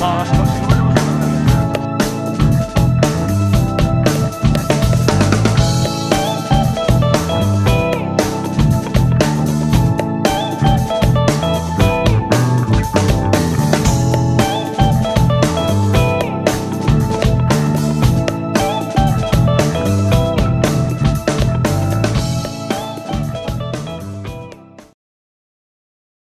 Masz to